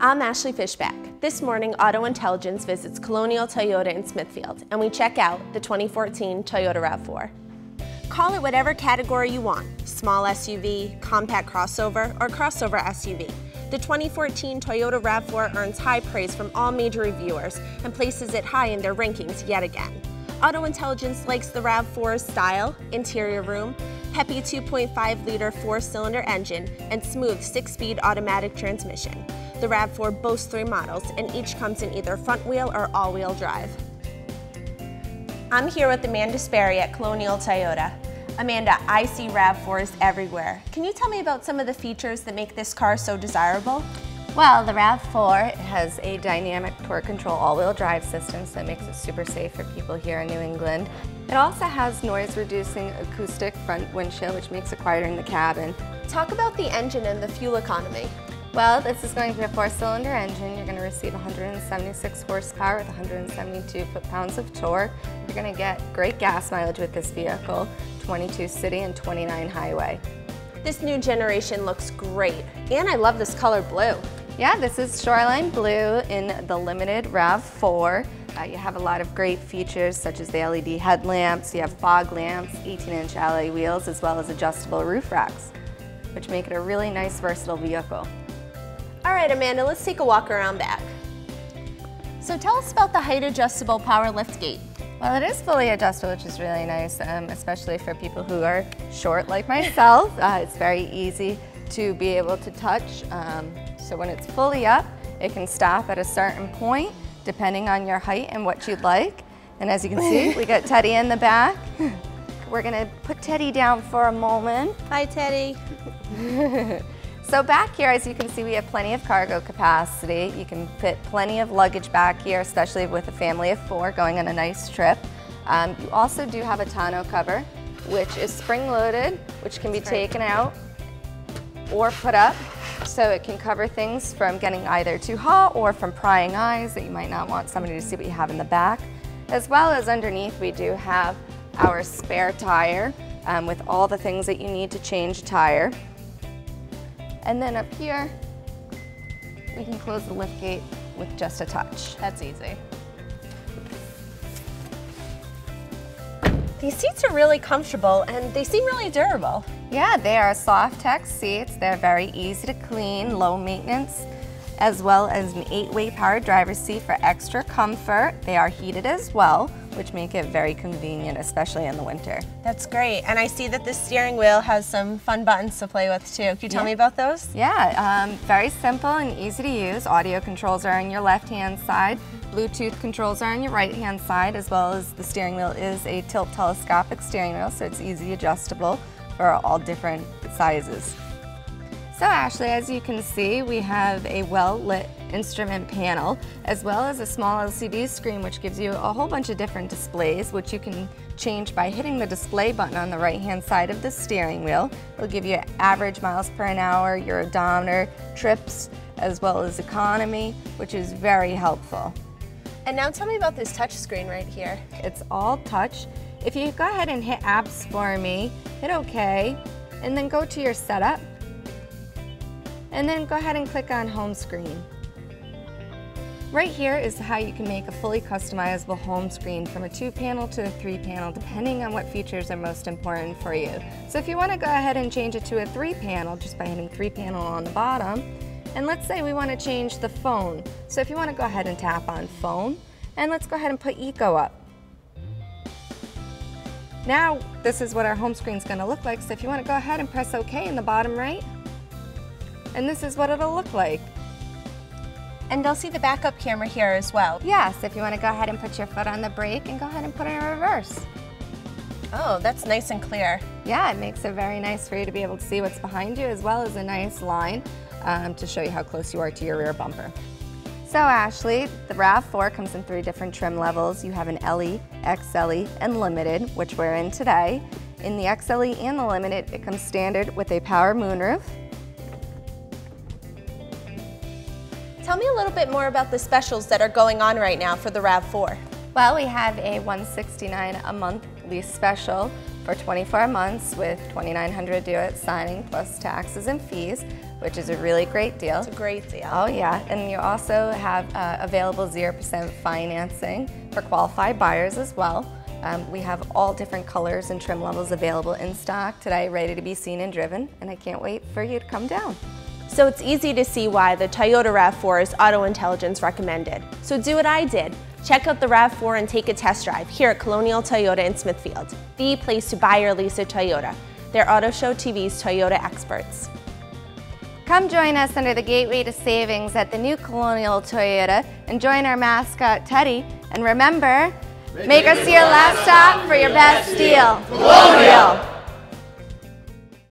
I'm Ashley Fishback. This morning, Auto Intelligence visits Colonial Toyota in Smithfield, and we check out the 2014 Toyota RAV4. Call it whatever category you want, small SUV, compact crossover, or crossover SUV. The 2014 Toyota RAV4 earns high praise from all major reviewers and places it high in their rankings yet again. Auto Intelligence likes the RAV4's style, interior room, peppy 2.5-liter four-cylinder engine, and smooth six-speed automatic transmission. The RAV4 boasts three models, and each comes in either front-wheel or all-wheel drive. I'm here with Amanda Sperry at Colonial Toyota. Amanda, I see RAV4s everywhere. Can you tell me about some of the features that make this car so desirable? Well, the RAV4 has a dynamic torque control all-wheel drive system, so it makes it super safe for people here in New England. It also has noise-reducing acoustic front windshield, which makes it quieter in the cabin. Talk about the engine and the fuel economy. Well, this is going to be a four-cylinder engine. You're going to receive 176 horsepower with 172 foot-pounds of torque. You're going to get great gas mileage with this vehicle, 22 city and 29 highway. This new generation looks great, and I love this color blue. Yeah, this is Shoreline Blue in the limited RAV4. Uh, you have a lot of great features such as the LED headlamps, you have fog lamps, 18-inch alloy wheels, as well as adjustable roof racks, which make it a really nice, versatile vehicle. All right, Amanda, let's take a walk around back. So tell us about the height adjustable power lift gate. Well, it is fully adjustable, which is really nice, um, especially for people who are short like myself. Uh, it's very easy to be able to touch. Um, so when it's fully up, it can stop at a certain point, depending on your height and what you'd like. And as you can see, we got Teddy in the back. We're gonna put Teddy down for a moment. Hi, Teddy. so back here, as you can see, we have plenty of cargo capacity. You can fit plenty of luggage back here, especially with a family of four going on a nice trip. Um, you also do have a tonneau cover, which is spring-loaded, which can be taken out or put up so it can cover things from getting either too hot or from prying eyes that you might not want somebody to see what you have in the back. As well as underneath we do have our spare tire um, with all the things that you need to change a tire. And then up here, we can close the lift gate with just a touch. That's easy. These seats are really comfortable and they seem really durable. Yeah, they are Softex seats. They're very easy to clean, low maintenance, as well as an eight-way power driver's seat for extra comfort. They are heated as well, which make it very convenient, especially in the winter. That's great. And I see that the steering wheel has some fun buttons to play with too. Can you tell yeah. me about those? Yeah, um, very simple and easy to use. Audio controls are on your left-hand side. Bluetooth controls are on your right hand side as well as the steering wheel is a tilt telescopic steering wheel so it's easy adjustable for all different sizes. So Ashley, as you can see, we have a well-lit instrument panel as well as a small LCD screen which gives you a whole bunch of different displays which you can change by hitting the display button on the right hand side of the steering wheel. It'll give you average miles per an hour, your odometer, trips, as well as economy, which is very helpful. And now tell me about this touch screen right here. It's all touch. If you go ahead and hit apps for me, hit OK, and then go to your setup, and then go ahead and click on home screen. Right here is how you can make a fully customizable home screen from a two panel to a three panel depending on what features are most important for you. So if you want to go ahead and change it to a three panel just by hitting three panel on the bottom, and let's say we want to change the phone. So if you want to go ahead and tap on phone, and let's go ahead and put Eco up. Now, this is what our home screen is going to look like. So if you want to go ahead and press OK in the bottom right, and this is what it'll look like. And they'll see the backup camera here as well. Yes, if you want to go ahead and put your foot on the brake and go ahead and put it in reverse. Oh, that's nice and clear. Yeah, it makes it very nice for you to be able to see what's behind you as well as a nice line um, to show you how close you are to your rear bumper. So Ashley, the RAV4 comes in three different trim levels. You have an LE, XLE, and Limited, which we're in today. In the XLE and the Limited, it comes standard with a power moonroof. Tell me a little bit more about the specials that are going on right now for the RAV4. Well, we have a 169 a month lease special for 24 months with 2900 due at signing plus taxes and fees. which is a really great deal. It's a great deal. Oh yeah, and you also have uh, available 0% financing for qualified buyers as well. Um, we have all different colors and trim levels available in stock today, ready to be seen and driven, and I can't wait for you to come down. So it's easy to see why the Toyota RAV4 is Auto Intelligence recommended. So do what I did. Check out the RAV4 and take a test drive here at Colonial Toyota in Smithfield, the place to buy or lease a Toyota. They're Auto Show TV's Toyota experts. Come join us under the gateway to savings at the new Colonial Toyota and join our mascot Teddy. And remember, make us your last stop for your best deal. Colonial!